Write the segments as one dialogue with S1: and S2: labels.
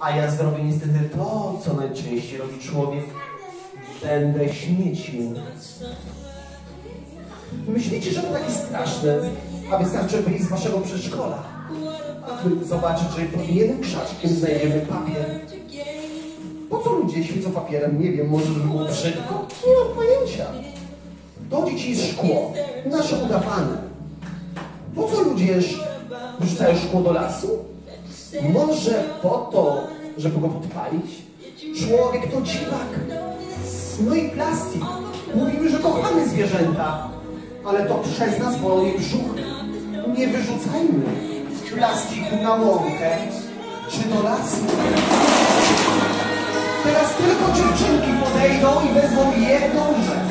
S1: A ja zrobię niestety to, co najczęściej robi człowiek. Będę śmiecił. Myślicie, że to takie straszne? A wystarczy wyjść z waszego przedszkola. Aby zobaczyć, że pod jednym krzaczkiem znajdziemy papier. Po co ludzie świecą papierem? Nie wiem, może by było brzydko? Nie mam pojęcia. To dzieci jest szkło, nasze udawane. Po co ludzie rzucają szkło do lasu? Może po to, żeby go podpalić? Człowiek to dziwak. No i plastik. Mówimy, że kochamy zwierzęta, ale to przez nas bolą jej brzuchy. Nie wyrzucajmy plastiku na łąkę czy do lasu. Teraz tylko dziewczynki podejdą i wezmą jedną rzecz.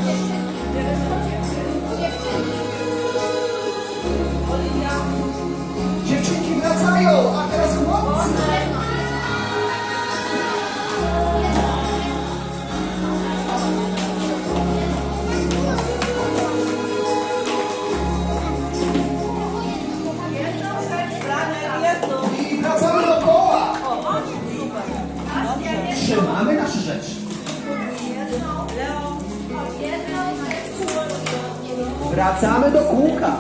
S1: Wracamy do kółka.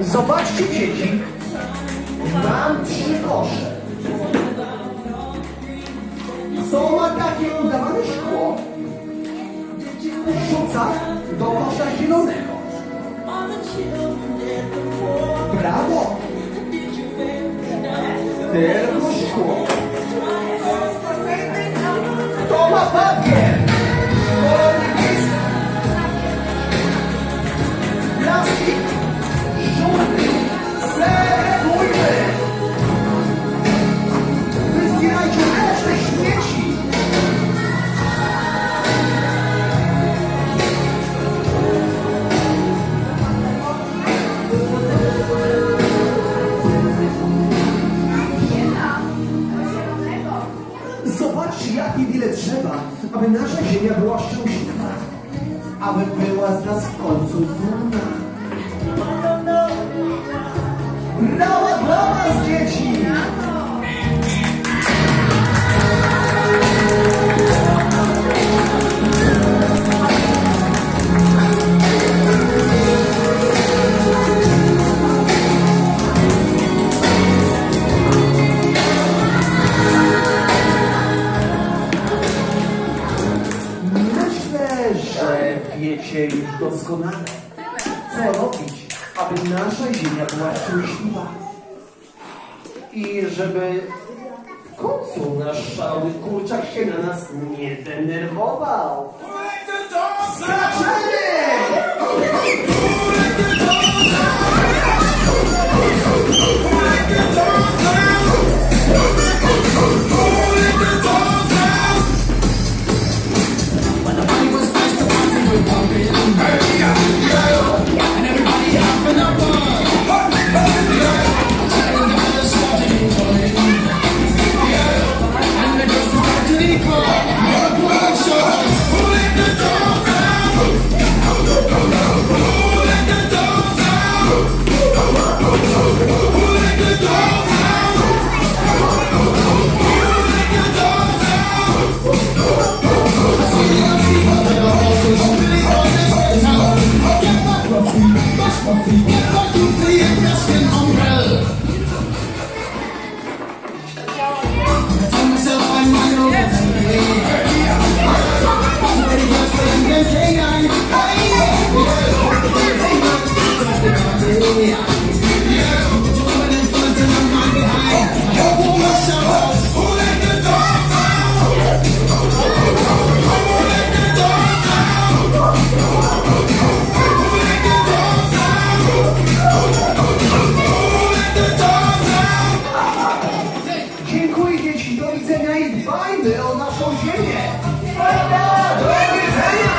S1: Zobaczcie dzieci. Mam trzy kosze. Co ma takie udawane szkło? Rzuca do kosza zielonego. Brawo! Tylko szkło. Zobaczcie, jak niewiele trzeba, aby nasza ziemia była szczęśliwa. Aby była z nas w końcu dumna. Doskonale, co robić, aby nasza ziemia była szczęśliwa. I żeby w końcu nasz szalony kurczak się na nas nie denerwował. Skaczemy! Yeah. Do widzenia i dbajmy o naszą ziemię. Do widzenia!